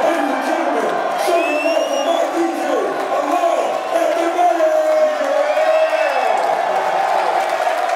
Amen.